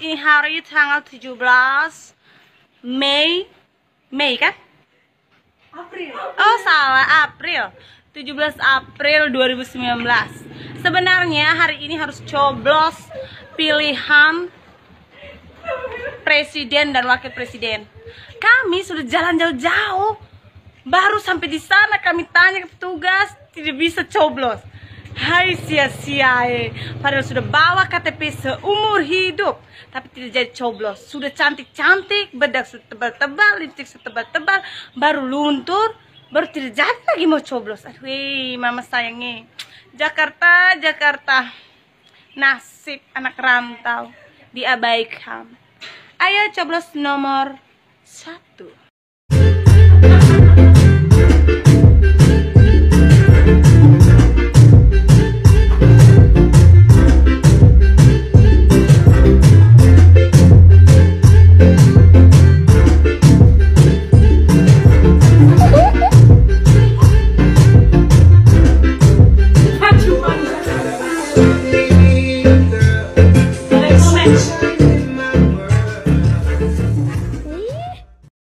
hari tanggal 17 Mei Mei kan? April. Oh salah April. 17 April 2019 Sebenarnya hari ini harus coblos pilihan presiden dan wakil presiden. Kami sudah jalan jauh-jauh. Baru sampai di sana kami tanya ke petugas Tidak bisa coblos Hai sia-sia. Padahal sudah bawa KTP seumur hidup. Tapi tidak jadi coblos. Sudah cantik-cantik Bedak sudah tebal-tebal Lipstick sudah tebal-tebal Baru luntur Baru tidak jadi lagi mau coblos. Aduh mama sayangnya Jakarta, Jakarta. Nasib anak rantau. Diabaikan. Ayo coblos nomor satu